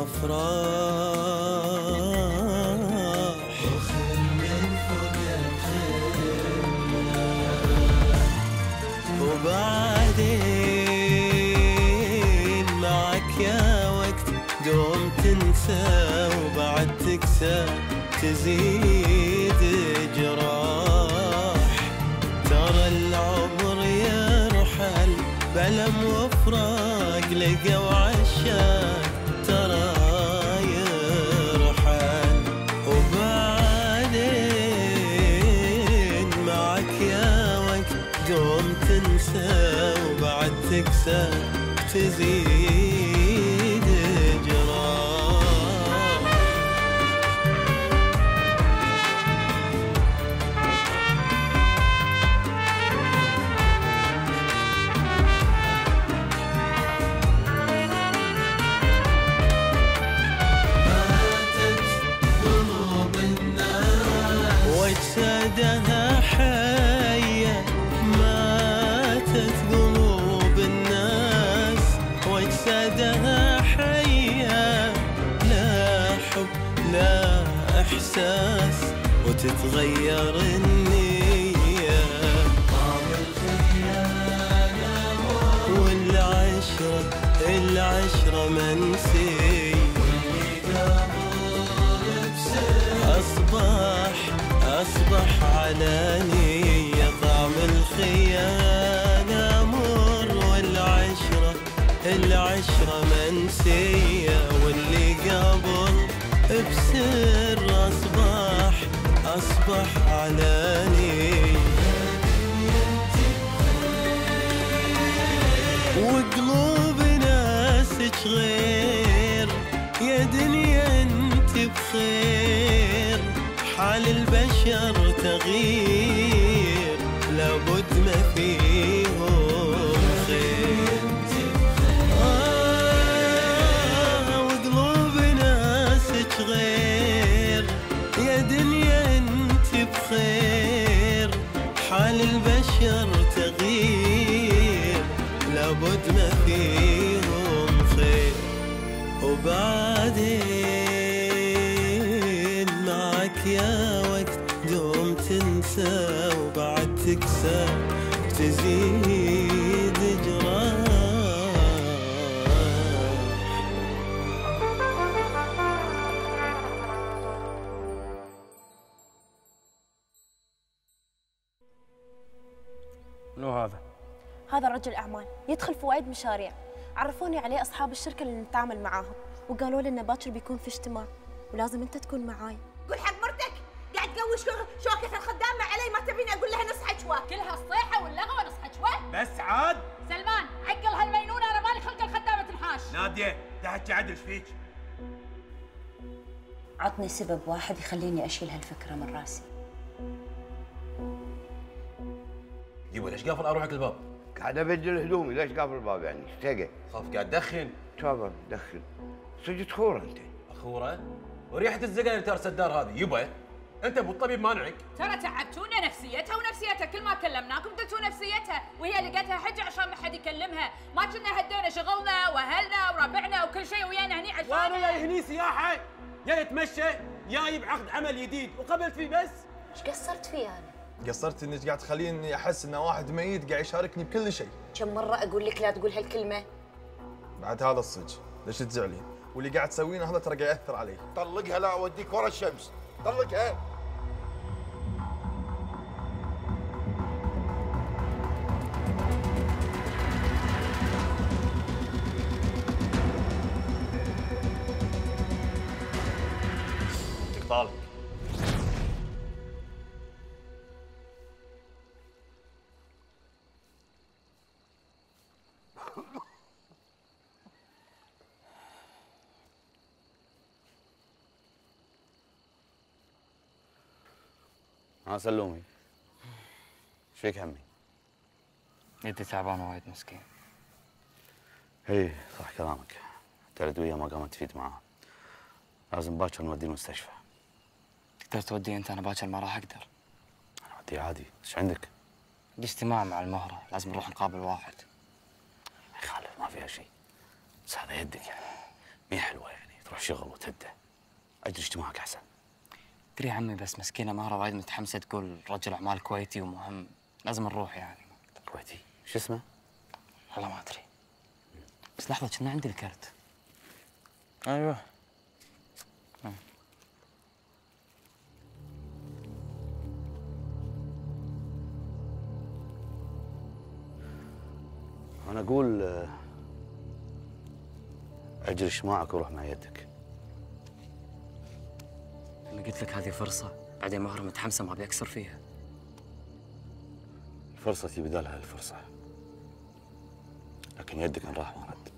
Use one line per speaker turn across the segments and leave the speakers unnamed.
sofra تكسى تزيد
مشاريع. عرفوني عليه أصحاب الشركة اللي نتعامل معاهم وقالوا لي إنه باكر بيكون في اجتماع ولازم أنت تكون معاي.
قول حق مرتك! قاعد تقوي شو- شوكة الخدامة علي ما تبيني أقول لها نص حجوة
كلها الصيحة واللغة ونص حجوة
بس عاد!
سلمان عقل هالمينونة أنا مالي خلق الخدامة تنحاش.
نادية تحكي عدل إيش فيك؟
عطني سبب واحد يخليني أشيل هالفكرة من راسي.
يبا ليش قافل اروحك الباب؟
قاعد ابدل هدومي ليش قافل الباب يعني اشتقى
خاف قاعد تدخن؟
تفضل دخل صدق تخور أنت.
اخوره وريحة الزقن اللي ترى السدار هذه يبا. أنت أبو الطبيب مانعك.
ترى تعبتونا نفسيتها ونفسيتها. كل ما كلمناكم قلتوا نفسيتها. وهي لقيتها حجة عشان ما حد يكلمها. ما كنا هدينا شغلنا وأهلنا وربعنا وكل شيء ويانا هني
وأنا
عشان
يا هني سياحة. يا يتمشى جايب عقد عمل جديد. وقبلت فيه بس.
إيش قصرت فيه أنا؟
قصرت انك قاعد تخليني أحس إن واحد ميت قاعد يشاركني بكل شيء.
كم مرة أقول لك لا تقول هالكلمة؟
بعد هذا الصج ليش تزعلين؟ واللي قاعد تسوينه هذا ترى قاعد يأثر علي
طلقها لا أوديك ورا الشمس. طلقها.
ها سلومي إيش فيك همي؟
يدي تعبان وايد مسكين.
اي صح كلامك. حتى الادويه ما قامت تفيد معاه. لازم باكر نوديه المستشفى.
تقدر تودي انت؟ أنا باكر ما راح أقدر.
نوديه عادي. إيش عندك؟
عندي اجتماع مع المهرة. لازم نروح نقابل واحد.
يا خالد ما فيها شيء بس هذا يدك يعني. مي حلوة يعني. تروح شغل وتهدى أجل اجتماعك أحسن.
تدري يا عمي بس مسكينة مهرة وايد متحمسة تقول رجل أعمال كويتي ومهم. لازم نروح يعني.
كويتي. شو اسمه؟
والله ما أدري. بس لحظة كنا عندي الكرت
أيوه.
أنا أقول آه، أجل اجتماعك وروح مع يدك
أنا قلت لك هذه فرصة بعدين مهرة متحمسة ما أبي أكسر فيها.
الفرصة تجي بدالها الفرصة لكن يدك أن راح ما رد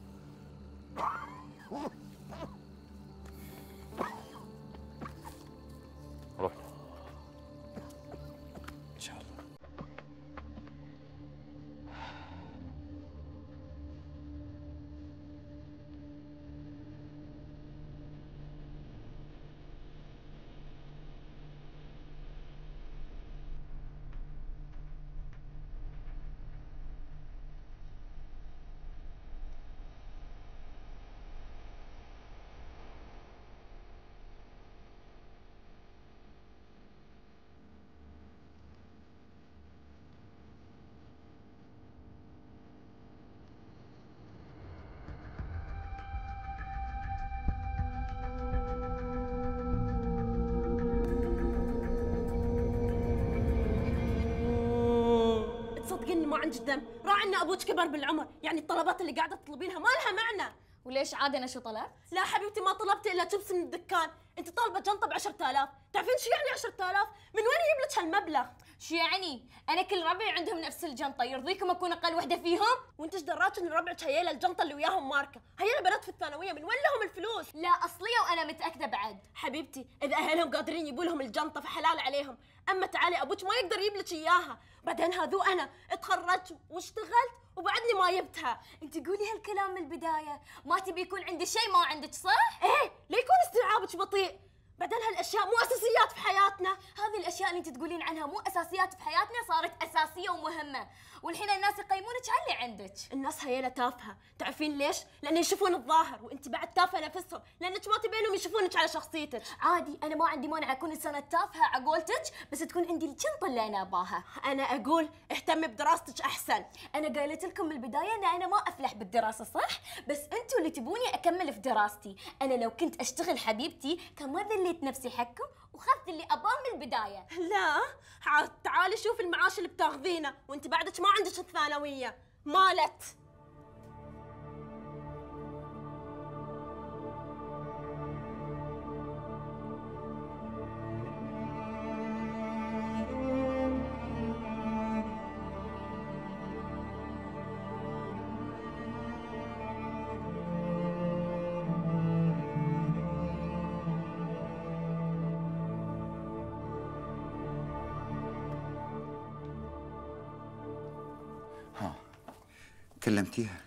تصدقيني ما عندك دم راعي إن أبوك كبر بالعمر يعني الطلبات اللي قاعدة تطلبينها ما لها معنى.
وليش عاد أنا شو طلبت؟
لا حبيبتي ما طلبت إلا شبس من الدكان. أنت طالبة جنطه ب 10000 تعرفين شو يعني 10000 من وين يجيب لك هالمبلغ؟
شو يعني؟ أنا كل ربعي عندهم نفس الجنطة يرضيكم أكون أقل وحدة فيهم؟
وأنت إيش دراك إن ربعك هيلا الجنطة اللي وياهم ماركة؟ هيلا بنات في الثانوية من وين لهم الفلوس؟
لا أصلية وأنا متأكدة بعد.
حبيبتي إذا أهلهم قادرين يجيبوا لهم الجنطة فحلال عليهم. أما تعالي أبوك ما يقدر يجيب لك إياها. بعدين هذو أنا اتخرجت واشتغلت وبعدني ما جبتها.
أنت قولي هالكلام من البداية. ما تبي يكون عندي شيء ما عندك صح؟
إيه ليكون استيعابك بطيء. بعدين هالأشياء مو أساسيات في حياتنا.
هذه الأشياء اللي أنت تقولين عنها مو أساسيات في حياتنا صارت أساسية ومهمة. والحين الناس يقيمونك على اللي عندك.
الناس هيلا تافهة. تعرفين ليش؟ لأن يشوفون الظاهر وأنت بعد تافهة نفسهم. لأنك ما تبينهم يشوفونك على شخصيتك.
عادي أنا ما عندي مانع أكون إنسانة تافهة عقولتك بس تكون عندي الجنطة اللي أنا أباها.
أنا أقول اهتمي بدراستك أحسن.
أنا قايلت لكم من البداية إن أنا ما أفلح بالدراسة صح؟ بس أنتوا اللي تبوني أكمل في دراستي. أنا لو كنت أشتغل حبيبتي كان ما ذليت نفسي حقكم وخذت اللي اباه من البداية.
لا تعالي شوفي المعاش اللي بتاخذينه وانت بعدك ما عندك الثانوية. مالت.
كلمتيها؟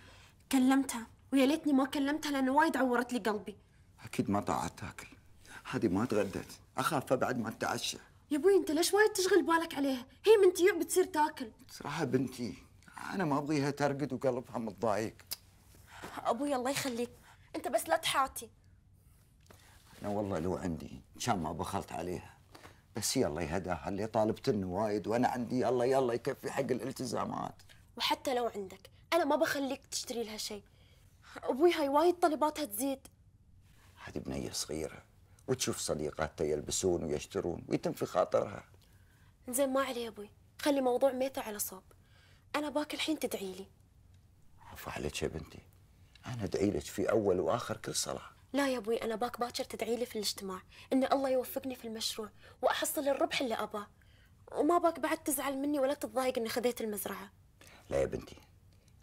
كلمتها ويا ليتني ما كلمتها لأنه وايد عورت لي قلبي.
أكيد ما طاعت تاكل. هذه ما تغدت اخافها بعد ما تتعشى
يا أبوي أنت ليش وايد تشغل بالك عليها؟ هي من تيوع بتصير تاكل.
صراحة بنتي أنا ما أبغيها ترقد وقلبها متضايق.
أبوي الله يخليك. أنت بس لا تحاتي.
أنا والله لو عندي كان ما بخلت عليها. بس هي الله يهداها اللي طالبتني وايد وأنا عندي الله يلا يكفي حق الالتزامات.
وحتى لو عندك. أنا ما بخليك تشتري لها شيء. أبوي هاي وايد طلباتها تزيد.
هذه بنية صغيرة وتشوف صديقاتها يلبسون ويشترون ويتم في خاطرها.
زين ما علي يا أبوي. خلي موضوع ميثة على صوب. أنا باك الحين تدعي لي.
عفو عليك يا بنتي. أنا أدعي لك في أول وآخر كل صلاة.
لا يا أبوي أنا باك باكر تدعي لي في الاجتماع. إن الله يوفقني في المشروع وأحصل الربح اللي أباه. وما باك بعد تزعل مني ولا تتضايق إني خذيت المزرعة.
لا يا بنتي.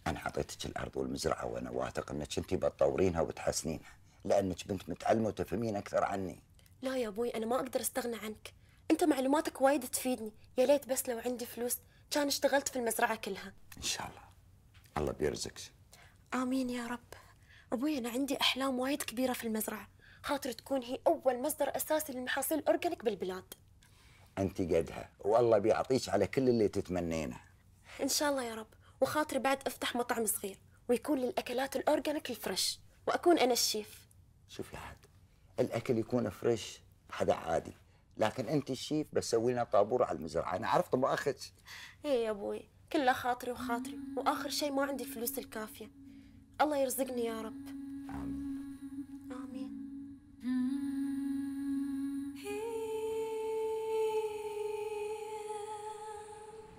أنا حطيتك الأرض والمزرعة وأنا واثق إنك أنت بتطورينها وبتحسنينها لأنك بنت متعلمة وتفهمين أكثر عني.
لا يا أبوي أنا ما أقدر أستغنى عنك. أنت معلوماتك وايد تفيدني. يا ليت بس لو عندي فلوس كان اشتغلت في المزرعة كلها.
إن شاء الله. الله بيرزقك.
آمين يا رب. أبوي أنا عندي أحلام وايد كبيرة في المزرعة. خاطر تكون هي أول مصدر أساسي للمحاصيل ال organic بالبلاد.
أنت قدها والله بيعطيك على كل اللي تتمنينه.
إن شاء الله يا رب. وخاطري بعد أفتح مطعم صغير ويكون للأكلات ال organic ال fresh وأكون أنا الشيف.
شوف يا حد الأكل يكون fresh هذا عادي لكن أنت الشيف بسوي لنا طابور على المزرعة. أنا عرفت طباخك
إيه يا أبوي كله خاطري وخاطري وآخر شيء ما عندي الفلوس الكافية. الله يرزقني يا رب. آمين.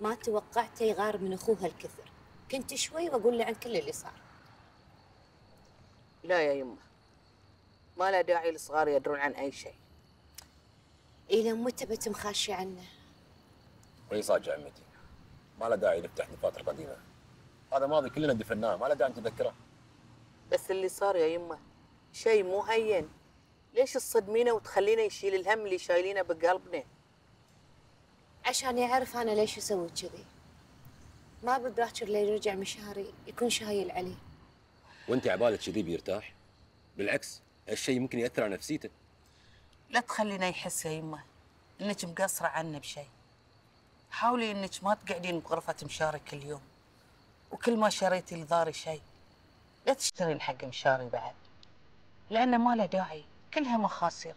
ما توقعته يغار من أخوها الكثر كنت شوي واقول له عن كل اللي صار.
لا يا يمه ما لا داعي الصغار يدرون عن أي شيء.
إلى متى بتمخاشي عنه.
وهي صاجة عمتي؟ ما له داعي نفتح دفاتر قديمة هذا ماضي كلنا دفناه ما له داعي نتذكره
بس اللي صار يا يمه شيء مو هين. ليش تصدمينه وتخلينا يشيل الهم اللي شايلينه بقلبنا؟
عشان يعرف أنا ليش أسوي كذي. ما بباكر لي يرجع مشاري يكون شايل عليه
وأنت عبالك كذي بيرتاح؟ بالعكس هالشيء ممكن يأثر على نفسيته
لا تخلينا يحس يا يمه إنك مقصرة عنه بشيء حاولي إنك ما تقعدين بغرفة مشاري كل يوم وكل ما شريتي لضاري شيء لا تشترين حق مشاري بعد. لأنه ما له داعي كلها مخاسر.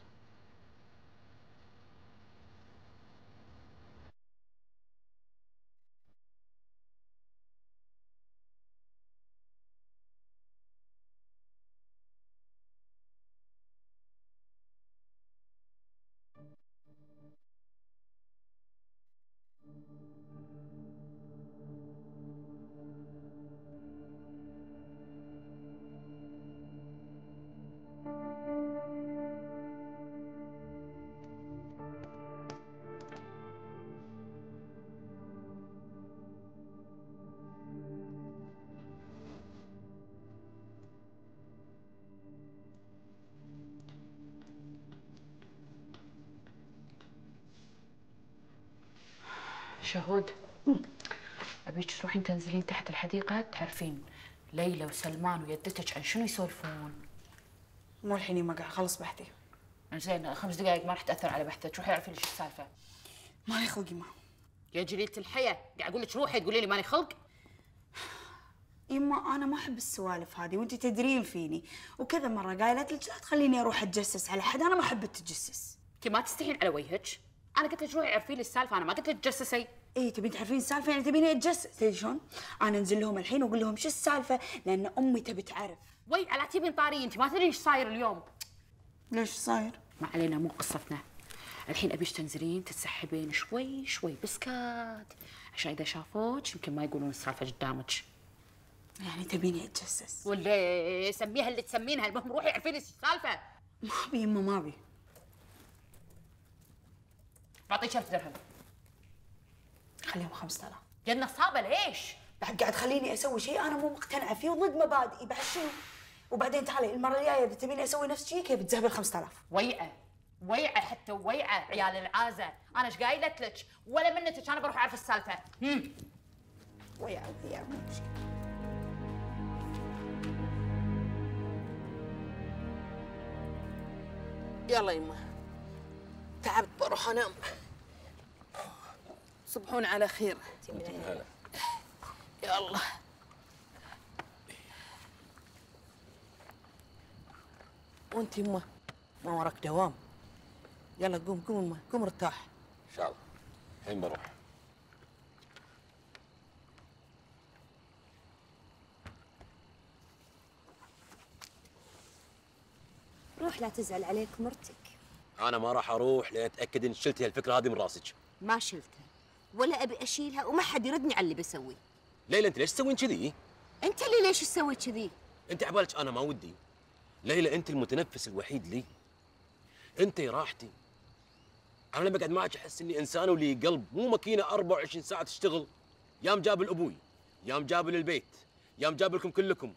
شهود. ابيك تروحين تنزلين تحت الحديقة تعرفين ليلى وسلمان ويدتك عن شنو يسولفون؟
مو الحين ما قاعد اخلص بحثي.
زين خمس دقائق ما راح تأثر على بحثك روحي اعرفي لي شو السالفة.
مالي خلقي ما.
يا جليله الحياة قاعد أقول لك روحي تقولي لي ماني خلق؟
يما أنا ما أحب السوالف هذه وانت تدرين فيني. وكذا مرة قايلت لك لا تخليني أروح أتجسس على حد أنا ما أحب التجسس.
انت ما تستحين على وجهك. أنا قلت لك روحي اعرفي لي السالفة أنا ما قلت لك تجسسي.
إيه تبين تعرفين السالفة؟ يعني تبيني اتجسس تدري شلون؟ أنا أنزل لهم الحين وأقول لهم شو السالفة؟ لأن أمي تبي تعرف.
وي على تبين طاري أنت ما تدري إيش صاير اليوم.
ليش صاير؟
ما علينا مو قصتنا. الحين أبيش تنزلين تتسحبين شوي شوي بسكات. عشان إذا شافوك يمكن ما يقولون السالفة قدامك.
يعني تبيني أتجسس.
ولا سميها اللي تسمينها المهم روحي اعرفي لي إيش السالفة.
ما أبي يما ما أبي.
بعطيك 1000 درهم.
خليهم 5000
يا النصابه ليش؟
بعد قاعد تخليني أسوي شيء أنا مو مقتنعه فيه وضد مبادئي بعد شنو؟ وبعدين تعالي المرة الجاية إذا تبيني أسوي نفس شيء كيف بتذهبي ال 5000
ويعة. ويعة حتى ويعة عيال العازة. أنا إيش قايلة لك؟ ولا منتك أنا بروح أعرف السالفة. هم.
ويعه ويعه مو مشكلة.
يلا يما. تعبت بروح أنام. صبحون على خير. يا الله. وانت يما ما وراك دوام. يلا قوم قوم يما قوم ارتاح.
إن شاء الله. الحين بروح.
روح لا تزعل عليك مرتك.
أنا ما راح أروح لأتأكد إن شلتي هالفكرة هذه من راسك.
ما شلتها ولا أبي أشيلها وما حد يردني على اللي بسويه.
ليلى أنت ليش تسوين كذي؟
أنت اللي ليش تسوي كذي؟
أنت عبالك أنا ما ودي. ليلى أنت المتنفس الوحيد لي. أنت راحتي. أنا لما اقعد معك أحس إني إنسان ولي قلب مو ماكينة 24 ساعة تشتغل. يام جاب الأبوي يام جاب البيت يام جاب لكم كلكم.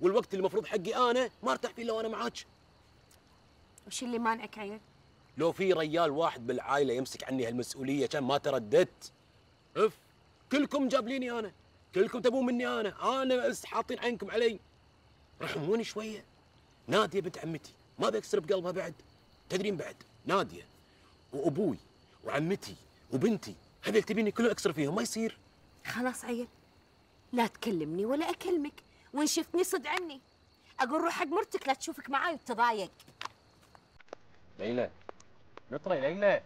والوقت اللي المفروض حقي أنا ما أرتاح فيه إلا وأنا معاك.
وش اللي مانعك عيل؟
لو في ريال واحد بالعائلة يمسك عني هالمسؤولية كان ما ترددت. إف. كلكم جابليني أنا. كلكم تبون مني أنا. أنا بس حاطين عينكم علي. رحموني شوية. نادية بنت عمتي. ما بكسر بقلبها بعد. تدرين بعد. نادية. وأبوي. وعمتي. وبنتي. هذول تبيني كله أكسر فيهم. ما يصير.
خلاص عيل. لا تكلمني ولا أكلمك. وإن شفتني صد عني. أقول روح حق مرتك لا تشوفك معاي وتضايق.
ليلى. نطري ليلى.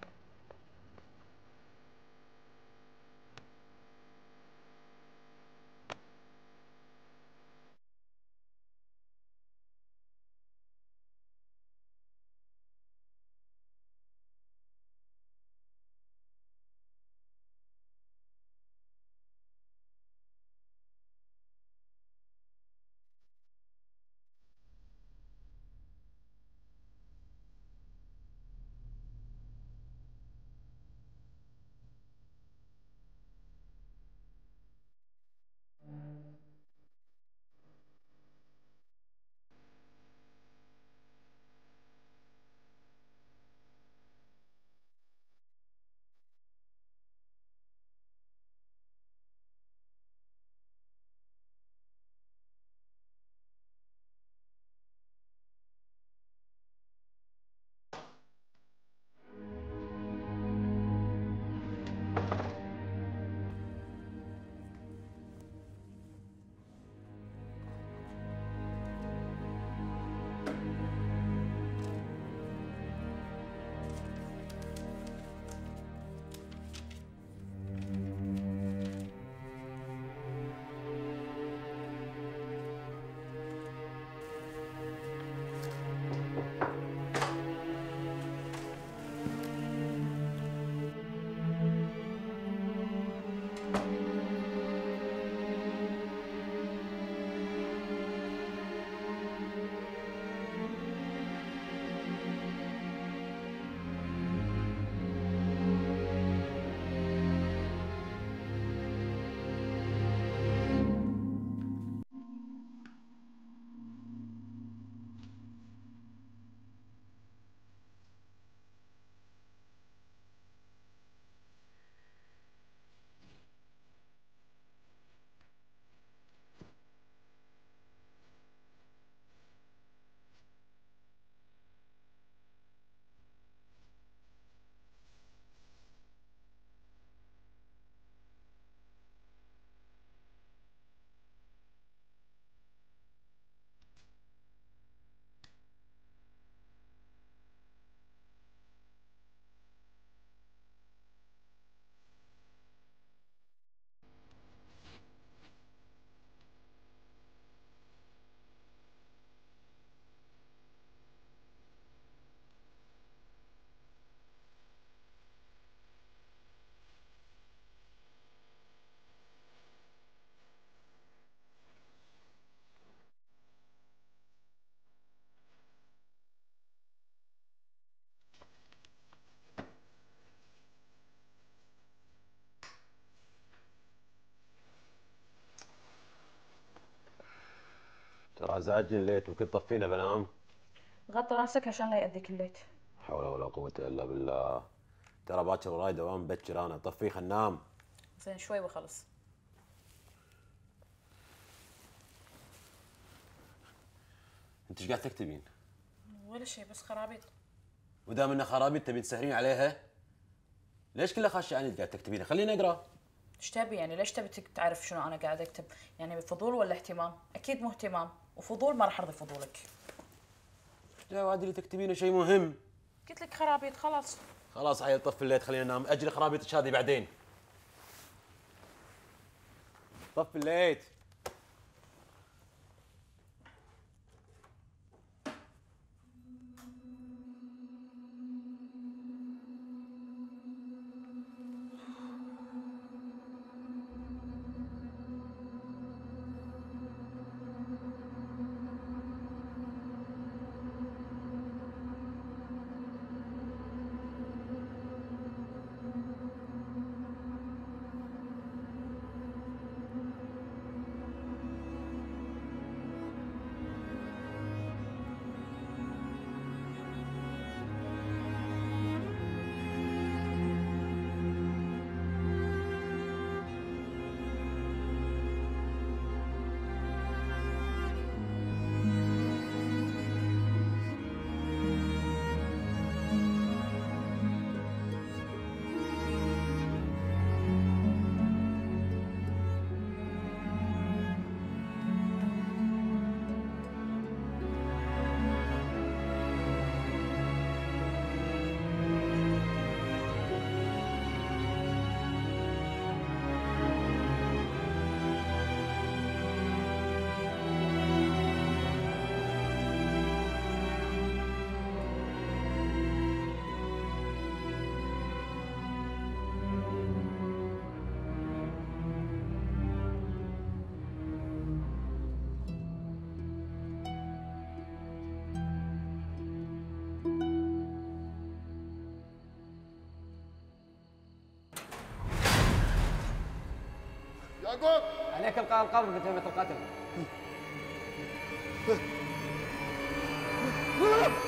ازعجني الليت وكنت طفينا بنام
غطي رأسك عشان لا يأذيك الليت.
حول ولا قوة إلا بالله. ترى باكر وراي دوام بكر أنا. طفيه خل نام
زين شوي وخلص.
أنت إيش قاعد تكتبين؟
ولا شيء بس خرابيط.
ودام إنها خرابيط تبين تسهرين عليها؟ ليش كلها خاشه عني قاعد تكتبينها؟ خليني أقرأ.
إيش تبي يعني؟ ليش تبي تعرف شنو أنا قاعد أكتب؟ يعني فضول ولا اهتمام؟ أكيد مو اهتمام. وفضول ما راح أرضي فضولك.
جواد اللي تكتبينه شيء مهم.
قلت لك خرابيط خلاص.
خلاص عيل طف الليت خلينا ننام. أجل خرابيطك هذه بعدين. طف الليت
يعقوب.
عليك القاء القبض بتهمة القتل.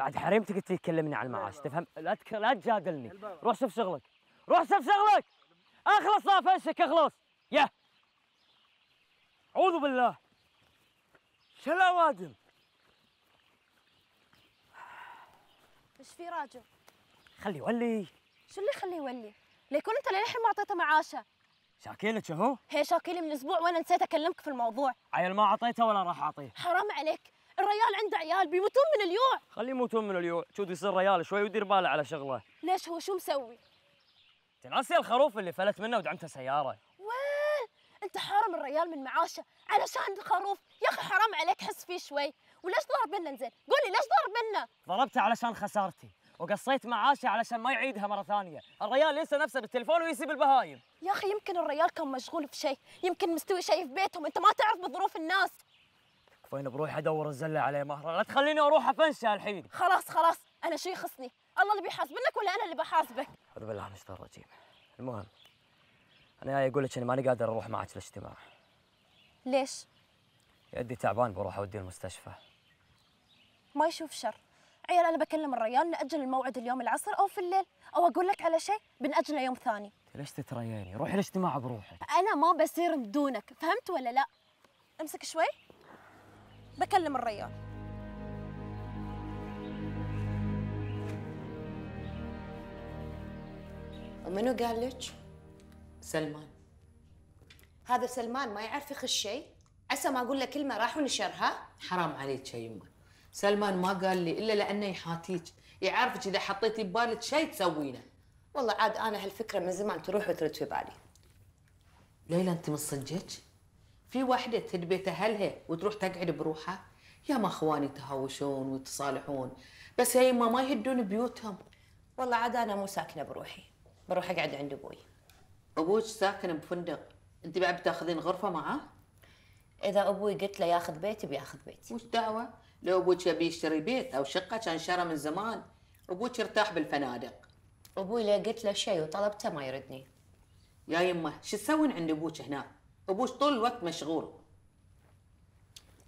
بعد حريمتك انت تكلمني عن المعاش تفهم؟ لا تك... لا تجادلني. روح شوف شغلك. روح شوف شغلك! اخلص لا فشك اخلص. يا! اعوذ بالله. شلا وادم
إيش في راجل
خلي يولي.
شو اللي يخليه يولي؟ ليكون انت للحين ما اعطيته معاشه؟
شاكيلك اهو
هي شاكيلي من أسبوع وأنا نسيت اكلمك في الموضوع.
عيل ما اعطيته ولا راح اعطيه.
حرام عليك. الريال عنده عيال بيموتون من اليوع.
خليه يموتون من اليوع. شوف يصير ريال؟ شوي ويدير باله على شغله.
ليش هو شو مسوي؟
تناسي الخروف اللي فلت منه ودعمته سيارة.
وين انت حارم الريال من معاشه علشان الخروف. يا أخي حرام عليك حس فيه شوي. وليش ضارب منا زين قول لي ليش ضارب منا
ضربته علشان خسارتي وقصيت معاشه علشان ما يعيدها مرة ثانية. الريال ينسى نفسه بالتليفون ويسيب البهايم.
يا أخي يمكن الريال كان مشغول في شيء يمكن مستوي شيء في بيتهم. انت ما تعرف بظروف الناس.
وين بروح أدور الزلة عليه مهرة. لا تخليني أروح افنشه الحين
خلاص خلاص. أنا شو يخصني الله اللي بيحاسبنك ولا أنا اللي بحاسبك؟
اعوذ بالله من الشيطان الرجيم. المهم أنا جاي أقول لك إني ماني قادر أروح معك الاجتماع
ليش؟
يدي تعبان بروح اوديه المستشفى.
ما يشوف شر. عيال أنا بكلم الريال نأجل الموعد اليوم العصر أو في الليل. أو أقول لك على شيء بنأجله يوم ثاني.
ليش تترياني روحي الاجتماع بروحك.
أنا ما بصير بدونك. فهمت ولا لا؟ أمسك شوي. بكلم الريال
ومنو قال لك؟
سلمان.
هذا سلمان ما يعرف يخش شيء؟ عسى ما أقول له كلمة راح ونشرها
حرام عليك يا يمه. سلمان ما قال لي إلا لأنه يحاتيك. يعرفك إذا حطيتي ببالك شيء تسوينه.
والله عاد أنا هالفكرة من زمان تروح وترد في بالي.
ليلى أنت من صدقك في واحدة تهد بيت اهلها وتروح تقعد بروحها؟ يا ما أخواني يتهاوشون ويتصالحون بس يا يما ما يهدون بيوتهم.
والله عاد أنا مو ساكنة بروحي بروح أقعد عند أبوي.
أبوك ساكن بفندق أنت بعد بتأخذين غرفة معاه؟
إذا أبوي قلت له ياخذ بيتي بياخذ بيتي.
وش دعوة لو أبوك يبي يشتري بيت أو شقة كان شرى من زمان أبوك يرتاح بالفنادق.
أبوي لو قلت له شيء وطلبته ما يردني.
يا يمه شو تسوين عند أبوك هناك أبوك طول الوقت مشغول.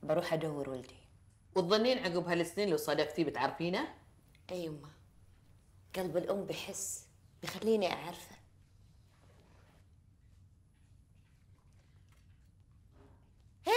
بروح أدور ولدي.
وتظنين عقب هالسنين لو صادفتيه بتعرفينه؟
أي يمه قلب الأم بحس بيخليني أعرفه.
هي؟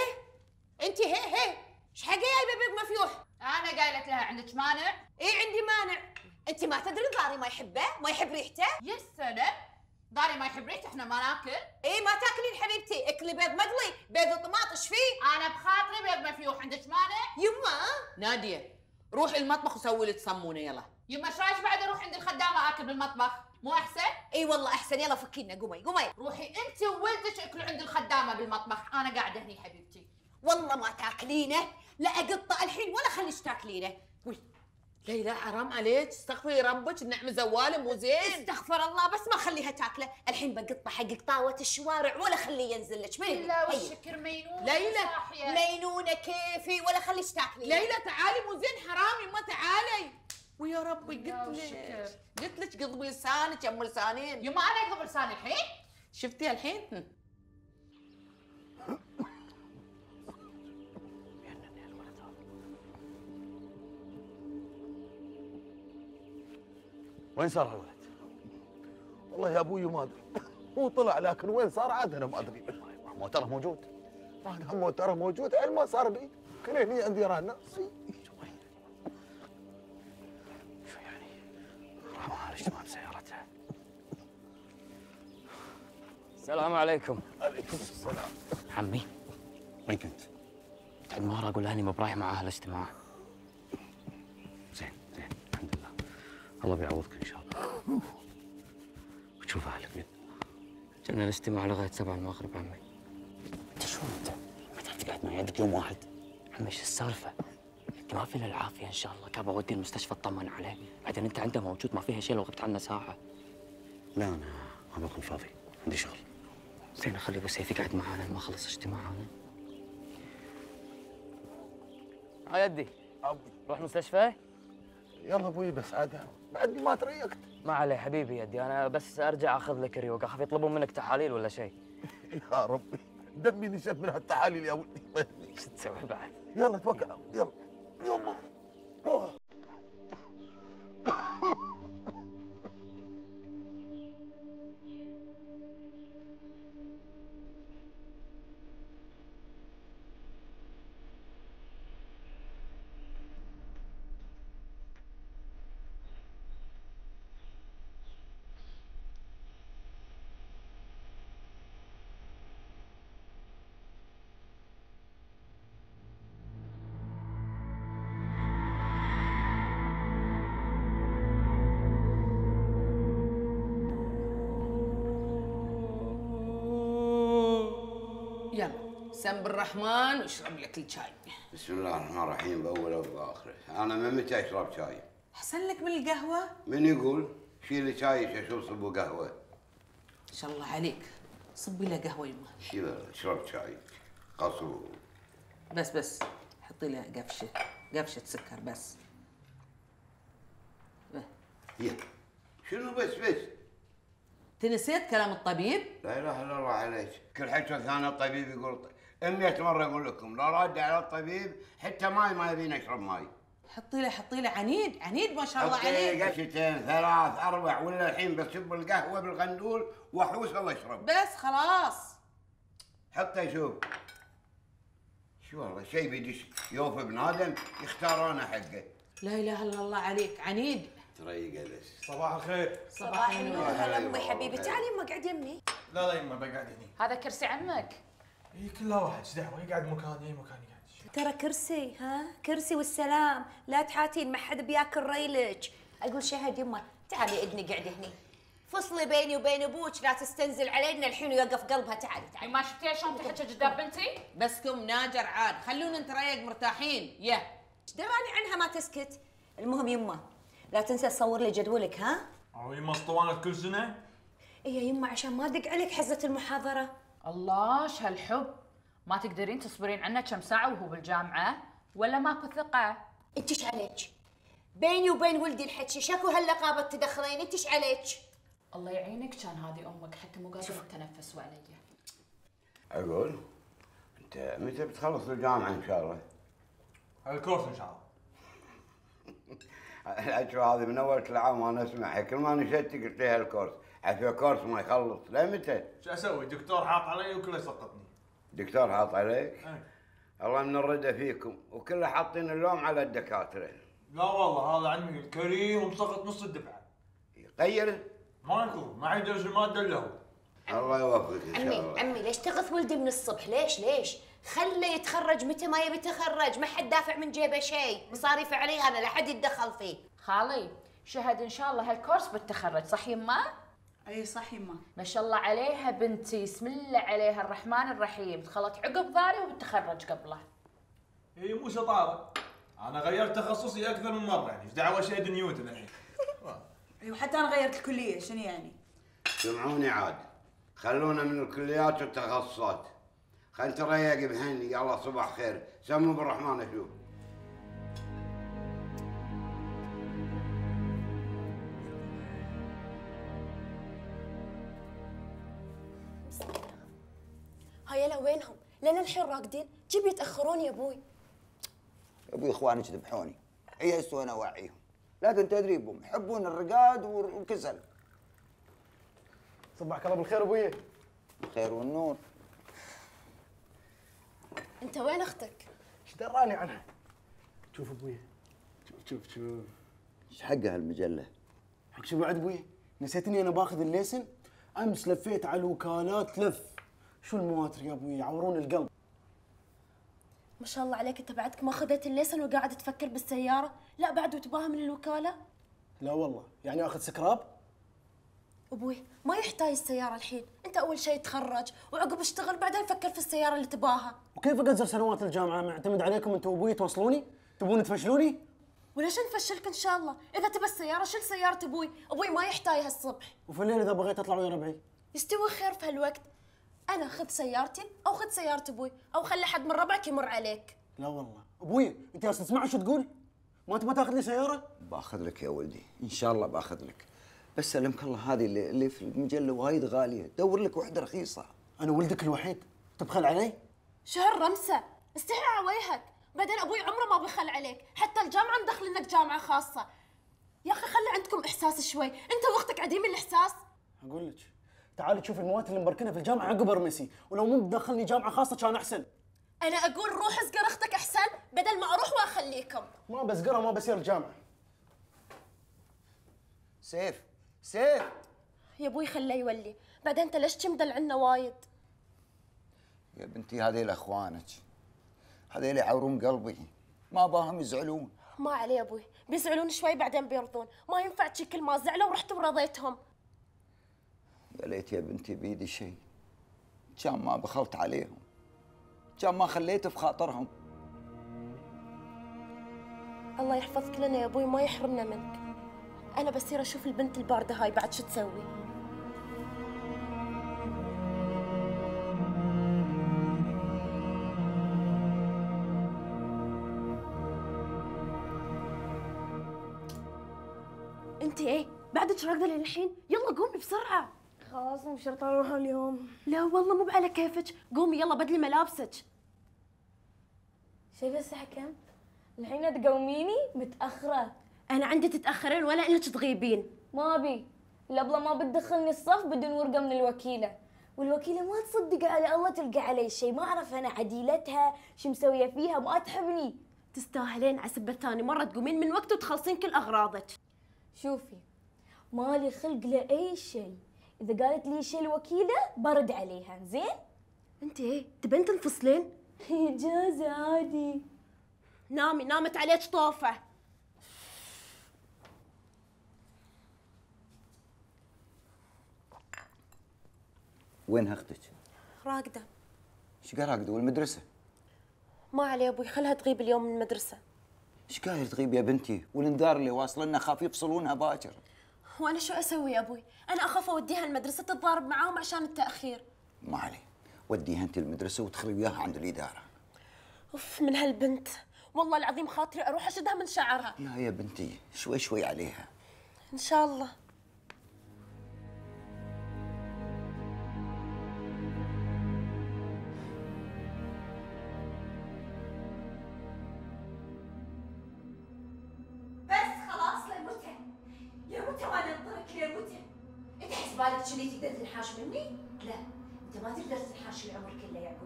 انت هي؟ هي؟ إيش حق جايبه بيض مفيوح؟
أنا قايلت لها عندك مانع.
اي عندي مانع. انت ما تدري ضاري ما يحبه ما يحب ريحته.
يا سلام ضاري ما يحب ريحته إحنا ما ناكل.
إي ما تاكلين حبيبتي. اكلي بيض مقلي بيض الطماط إيش فيه
أنا بخاطري بيض مفيوح عندك مانع.
يما.
نادية روحي المطبخ وسوي لك صمونه يلا.
يما إيش رايك بعد أروح عند الخدامة أكل بالمطبخ؟ مو أحسن؟
إي والله أحسن. يلا فكينا. قومي قومي.
روحي أنت وولدك أكلوا عند الخدامة بالمطبخ. أنا قاعدة هني حبيبتي.
والله ما تاكلينه. لا أقطع الحين ولا خليش تاكلينه.
ليلى حرام عليك. استغفري ربك النعم زواله مو زين.
استغفر الله بس ما خليها تاكله. الحين بقطة حق طاوة الشوارع ولا خليه ينزل لك. من
لا والشكر مينونه
ليلى.
مينونة كيفي ولا خليش تاكلي
ليلى تعالي مو زين حرامي ما تعالي. ويا ربي قلت لك. قلت لك قضبي لسانك يا ام لسانين
يما أنا اقضب لساني الحين؟
شفتيها الحين؟
وين صار هالولد؟
والله يا أبوي ما أدري. هو طلع لكن وين صار؟ عاد أنا ما أدري.
مو ترى موجود.
أنا ترى موجود. علم ما صار لي؟ كل هني عندي رانا
ما اجتماع بسيارتها
السلام عليكم.
عليكم السلام.
عمي.
وين كنت؟
بعد ما أقول هاني مبراهيم مع أهل الاجتماع.
الله بيعوضك إن شاء الله. وتشوف اهلك بإذن
كنا الاجتماع لغاية 7 المغرب عمي.
أنت شو أنت؟ متى تقعد معي عندك يوم واحد؟
عمي إيش السالفة؟ أنت ما في الا العافيه إن شاء الله. كابا اودي المستشفى اطمن عليه. بعدين أنت عنده موجود ما فيها شيء لو غبت عنا ساعة.
لا أنا ما بكون فاضي. عندي شغل.
زين خلي أبو سيف يقعد معانا. ما خلص اجتماعنا. ها يدي روح مستشفى.
يلا أبوي بس عاد بعدني ما تريقت.
ما عليه حبيبي يدي أنا بس أرجع أخذ لك ريوق اخاف يطلبون منك تحاليل ولا شيء؟
يا ربي دمي نشف من هالتحاليل يا ولدي.
شو تسوي بعد؟
يلا توكل يلا. يلا.
سم بالرحمن واشرب لك الشاي.
بسم الله الرحمن الرحيم باوله وباخره أنا من متى اشرب شاي؟
احسن لك من القهوه
من يقول شيل شاي شو صبوا قهوة؟
إن شاء الله عليك. صبي له قهوة يمه
شيل اشرب شاي. قصو.
بس بس. حطي له قفشة قفشة سكر بس.
يا. شنو بس بس؟
تنسيت كلام الطبيب؟
لا إله إلا الله عليك. كل حكي ثاني الطبيب يقول مئة مرة أقول لكم لا رد على الطبيب حتى ماي ما يبين أشرب ماي.
حطي له حطي له عنيد عنيد ما شاء الله
حطي
عليك
قشتين ثلاث أربع ولا الحين بصب القهوة بالغندول وأحوس الله أشرب
بس خلاص.
حتى يشوف شو والله شيء بيدش يوفي ابن آدم يختار أنا حقه.
لا إله إلا الله عليك عنيد.
تريقة بس
صباح الخير.
صباح النور. هلا امي. حبيبي تعالي يما قاعد يمي
لا لا يما بقعد هني.
هذا كرسي عمك.
اي كلها واحد إيش دعوة؟ يقعد مكاني اي مكان يقعد
ترى كرسي ها؟ كرسي والسلام. لا تحاتين ما حد بياكل ريلك أقول شهد يما تعالي ادني قاعدة هني. فصلي بيني وبين أبوك لا تستنزل علينا الحين ويوقف قلبها. تعالي تعالي
ما شفتيها شلون تحكي قدام بنتي؟
بس كم ناجر عاد. خلونا نتريق مرتاحين. يا.
إيش دراني عنها ما تسكت. المهم يما لا تنسى تصور لي جدولك ها؟
أو يما اسطوانة كل سنه
إيه يا يما عشان ما أدق عليك حزة المحاضرة.
الله إيش هالحب ما تقدرين تصبرين عنه كم ساعة وهو بالجامعة ولا ماكو ثقة؟
انت إيش عليك؟ بيني وبين ولدي الحكي شكو هاللقابه تدخلين انت إيش عليك؟
الله يعينك كان هذه أمك حتى مو قادرة تتنفس وعلي
أقول أنت متى بتخلص الجامعة إن شاء الله؟
الكورس إن شاء الله
الأجواء هذه من أول العام وأنا أسمعها كل ما نشدت قلت لها الكورس عشان الكورس ما يخلص. لا متى؟
شو أسوي؟ دكتور حاط علي وكله يسقطني.
دكتور حاط عليك؟
أي.
الله من الردة فيكم. وكله حاطين اللوم على الدكاترة
لا والله هذا عمي الكريم ومسقط نص الدفعة.
غير
ماكو ما يدرس المادة الا هو.
الله يوفقك إن شاء
عمي
الله.
عمي ليش تغث ولدي من الصبح؟ ليش؟ ليش؟ خله يتخرج متى ما يبي يتخرج. ما حد دافع من جيبه شيء. مصاريفه علي أنا لا حد يتدخل فيه.
خالي شهد إن شاء الله هالكورس بالتخرج صح يما؟
أي صح يما
ما شاء الله عليها بنتي. بسم الله عليها. الرحمن الرحيم. دخلت عقب ذاري وبالتخرج قبله.
هي مو شطارة. أنا غيرت تخصصي أكثر من مرة يعني. إيش دعوة شيء نيوتن الحين؟
أيوه حتى أنا غيرت الكلية. شنو يعني؟
سمعوني عاد. خلونا من الكليات والتخصصات. خل تريق بهني يلا صباح خير. سموا بالرحمن
أشوف لين الحين راقدين؟ جيب يتأخرون يا أبوي
يا أبوي اخوانك ذبحوني عيست وأنا اوعيهم لكن تدري بهم يحبون الرقاد والكسل
صبحك الله بالخير أبوي
الخير والنور
أنت وين أختك؟
إيش دراني عنها؟ شوف أبوي شوف شوف شوف
إيش حقها المجله؟
حق شو بعد أبوي؟ نسيتني أنا باخذ الليسن أمس لفيت على الوكالات لف شو المواتر يا أبوي؟ يعورون القلب.
ما شاء الله عليك أنت بعدك ما خذيت الليسن وقاعد تفكر بالسيارة؟ لا بعد وتباها من الوكالة؟
لا والله. يعني آخذ سكراب؟
أبوي ما يحتاج السيارة الحين. أنت أول شيء تخرج وعقب اشتغل بعدين فكر في السيارة اللي تباها.
وكيف أقدر سنوات الجامعة؟ معتمد عليكم أنتم وابوي توصلوني؟ تبون تفشلوني؟
وليش نفشلك إن شاء الله؟ إذا تبى السيارة شيل سيارة أبوي. أبوي ما يحتاجها الصبح.
وفي الليل إذا بغيت أطلع ويا ربعي.
يستوي خير في هالوقت. أنا خذ سيارتي أو خذ سياره أبوي أو خلي حد من ربعك يمر عليك.
لا والله. أبوي أنت أصلا تسمع شو تقول؟ ما تبغى تاخذ لي سيارة؟
بأخذ لك يا ولدي. إن شاء الله بأخذ لك. بس سلمك الله هذه اللي, اللي في المجلة وايد غالية. دور لك واحدة رخيصة.
أنا ولدك الوحيد. تبخل علي؟
شو هالرمسه استحي على وجهك. بعدين أبوي عمره ما بخل عليك. حتى الجامعة مدخلينك جامعة خاصة. يا أخي خلي عندكم إحساس شوي. أنت وأختك عديم الإحساس.
أقول لك تعالي تشوف المواد اللي مبركنها في الجامعة عقب ارمسي ولو مو مدخلني جامعة خاصة كان أحسن.
أنا أقول روح أسقر أختك أحسن بدل ما أروح وأخليكم.
ما بسقرها ما بسير الجامعة.
سيف سيف.
يا أبوي خليه يولي. بعدين أنت ليش تمدل عنا وايد؟
يا بنتي هذيل أخوانك. هذيل يعورون قلبي. ما باهم يزعلون.
ما عليه أبوي. بيزعلون شوي بعدين بيرضون. ما ينفع كل ما زعلوا ورحت ورضيتهم.
يا ليت يا بنتي بيدي شيء كان ما بخلت عليهم. كان ما خليت في خاطرهم.
الله يحفظك لنا يا أبوي ما يحرمنا منك. أنا بصير أشوف البنت الباردة هاي بعد شو تسوي؟ أنت إيه؟ بعدك راقده للحين؟ يلا قومي بسرعة.
خلاص مش شرط أروح اليوم.
لا والله مو على كيفك. قومي يلا بدلي ملابسك.
شايفه الساعة كم الحين تقوميني متأخرة.
أنا عندي تتأخرين ولا إنك تغيبين.
ما أبي. الابله ما بتدخلني الصف بدون ورقة من الوكيلة. والوكيلة ما تصدق على الله تلقى علي شيء ما أعرف أنا عديلتها شو مسوية فيها ما تحبني.
تستاهلين عسبة ثاني مرة تقومين من وقت وتخلصين كل أغراضك.
شوفي مالي خلق لأي شيء إذا قالت لي شيء الوكيلة برد عليها زين؟
أنت إيه؟ تبين تنفصلين؟
إجازة عادي
نامي نامت عليك طوفة
وين أختك؟
راقدة
إيش قال والمدرسة؟
ما عليه أبوي خلها تغيب اليوم من المدرسة
إيش قايل تغيب يا بنتي؟ والانذار اللي واصل لنا خاف يفصلونها باكر
وأنا شو أسوي يا أبوي؟ أنا أخاف أوديها المدرسة تتضارب معاهم عشان التأخير.
ما عليه. وديها أنت المدرسة وتخلي وياها عند الإدارة.
أوف من هالبنت. والله العظيم خاطري أروح أشدها من شعرها.
لا يا بنتي شوي شوي عليها.
إن شاء الله.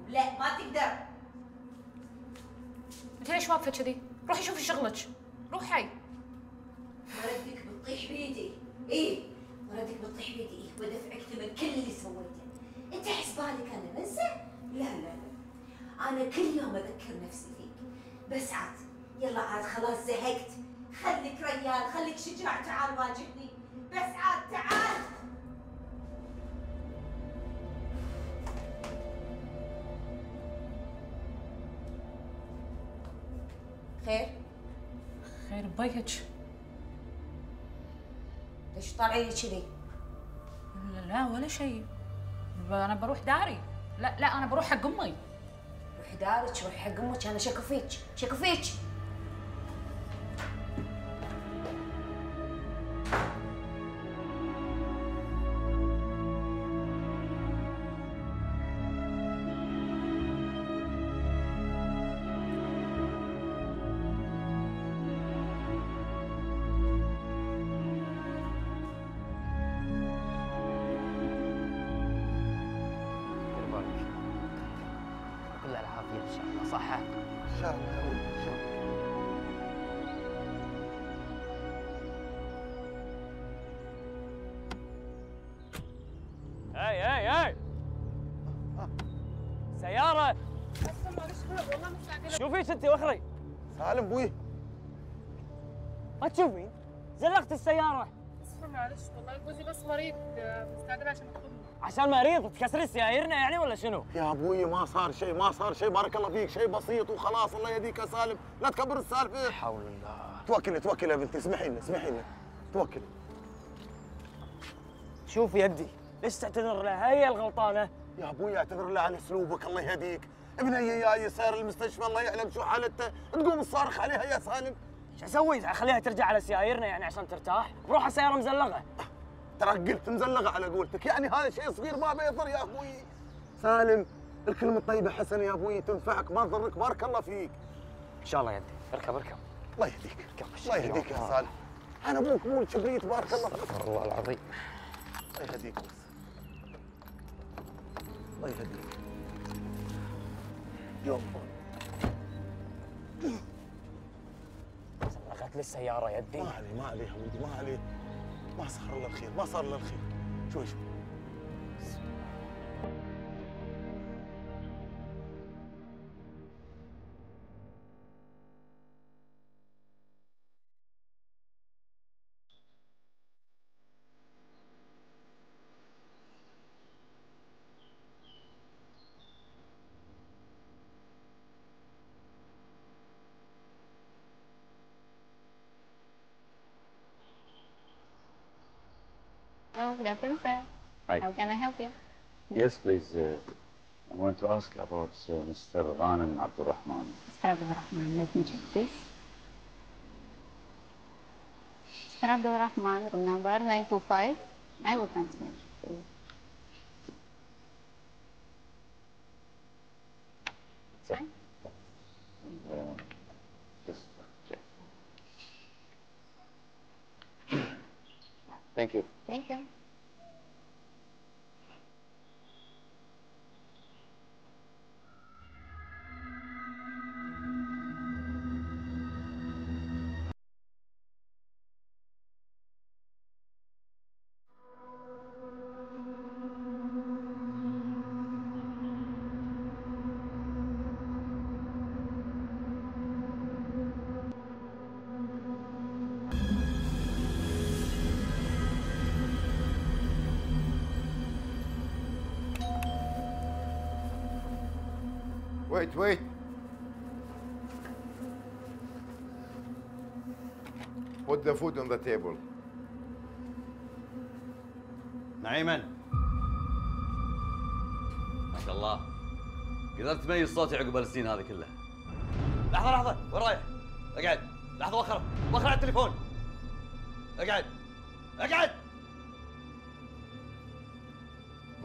لا ما تقدر.
انت ليش واقفة كذي؟ روحي شوفي شغلك. روحي.
وردك بتطيح بيدي. إيه وردك بتطيح بيدي. إيه ودفعك ثمن كل اللي سويته. أنت حسبالك أنا بنسى؟ لا لا لا. أنا كل يوم أذكر نفسي فيك. بس عاد يلا عاد خلاص زهقت. خليك ريال خليك شجاع تعال واجهني. بس عاد تعال.
خير؟
بيك.
ليش طالعين كذي؟
لا, لا ولا شيء. أنا بروح داري. لا لا أنا بروح حق أمي.
روحي دارك روحي حق أمك. أنا شكو فيك؟ شكو فيك؟
شوفيش أنت وأخري.
سالم بوي.
ما تشوفين زلقت السيارة.
اسفه معلش والله جوزي بس مريض مستعجل عشان أخدمه.
عشان مريض؟ تكسري سيايرنا يعني ولا شنو؟
يا أبوي ما صار شيء ما صار شيء. بارك الله فيك شيء بسيط وخلاص. الله يهديك يا سالم. لا تكبر السالفة.
حول الله.
توكلي توكلي يا بنتي. اسمحي لنا اسمحي لنا توكلي.
شوف يدي ليش تعتذر لها؟ هي الغلطانة.
يا أبوي اعتذر له عن اسلوبك الله يهديك. ابني جاي صار المستشفى الله يعلم شو حالته. تقوم تصارخ عليها يا سالم.
شو أسوي؟ اخليها ترجع على سيايرنا يعني عشان ترتاح؟ بروح على سيارة مزلقة.
ترى قلت مزلقة على قولتك. يعني هذا شيء صغير ما بيضر يا أبوي. سالم الكلمة الطيبة حسنه يا أبوي تنفعك ما تضرك. بارك الله فيك.
إن شاء الله يدي اركب اركب.
الله يهديك. الله يهديك يا سالم. أنا أبوك مو كبريت بارك الله فيك.
استغفر الله العظيم.
الله يهديك. بس الله يهديك.
زلقت لي السيارة يدي
ما عليه ما عليه يا ولدي ما عليه ما صار الا الخير ما صار الا الخير. شوي شوي.
How can I help you?
Yes, please. Uh, I want to ask about uh, Mr. Ghanem Abdurrahman.
Mr. Abdulrahman, let me check this. Mr. Abdulrahman, room number 925. I will transfer. to you.
Uh, just check. Thank you.
Thank you.
Wait. Put the food on the table.
نعيما. ما شاء الله. قدرت تميز صوتي عقب السنين هذه كلها لحظة لحظة. وين رايح؟ اقعد. لحظة وخر وخر على التليفون. اقعد. اقعد.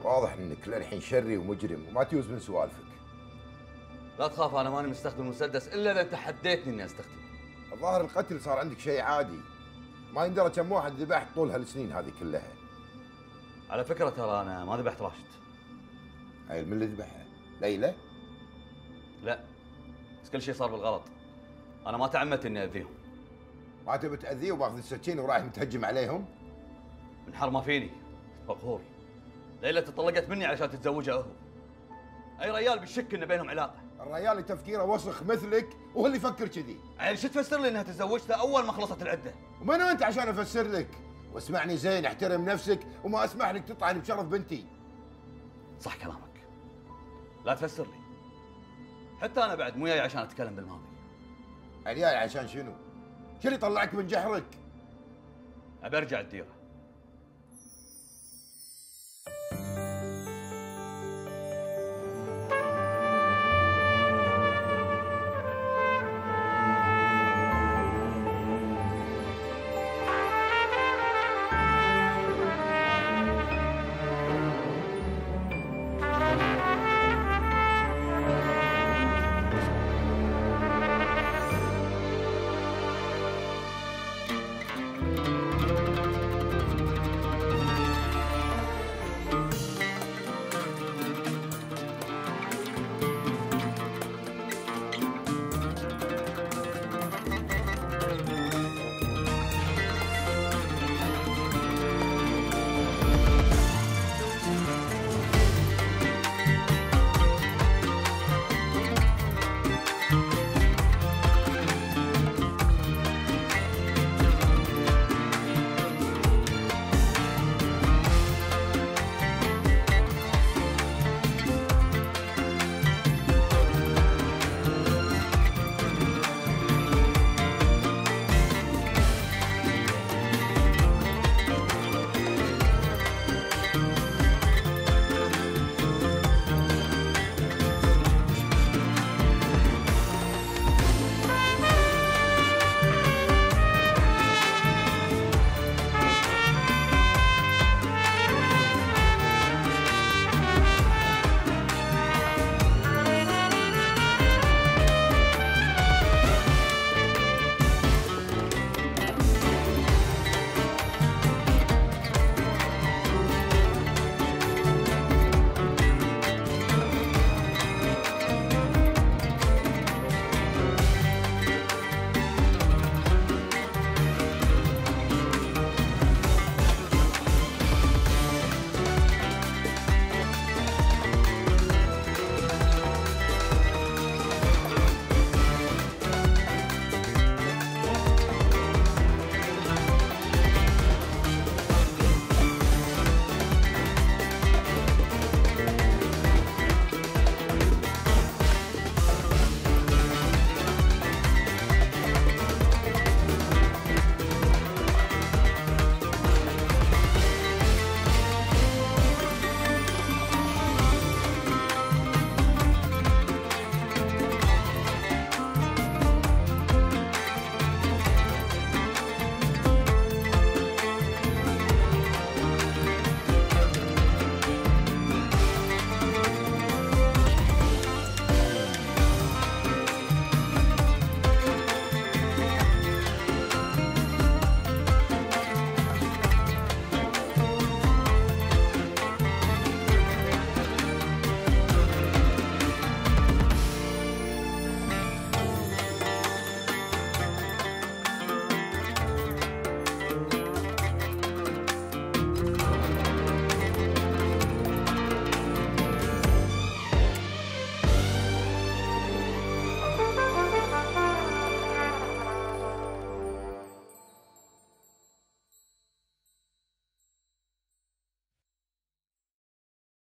واضح إنك للحين شري ومجرم وما تيوز من سوالفك.
لا تخاف أنا ماني مستخدم مسدس إلا إذا انت حديتني إني أستخدمه
الظاهر القتل صار عندك شيء عادي. ما يندرى كم واحد ذبحت طول هالسنين هذه كلها.
على فكرة ترى أنا ما ذبحت راشد
هاي من اللي ذبحها؟ ليلى؟
لا بس كل شيء صار بالغلط أنا ما تعمدت إني أذيهم
ما تبي تأذيه وماخذ السكين ورايح متهجم عليهم؟
من حر ما فيني مقهور ليلى تطلقت مني علشان تتزوجها هو أي ريال بيشك ان بينهم علاقة
الرجال تفكيره وسخ مثلك وهو اللي يفكر كذي.
عيل شو تفسر لي إنها تزوجته أول ما خلصت العدة
ومن أنت عشان أفسر لك؟ واسمعني زين احترم نفسك وما أسمح لك تطعن بشرف بنتي.
صح كلامك لا تفسر لي حتى أنا بعد مو جاي عشان أتكلم بالماضي
الجاي عشان شنو؟ شو اللي طلعك من جحرك؟
ابي ارجع الديرة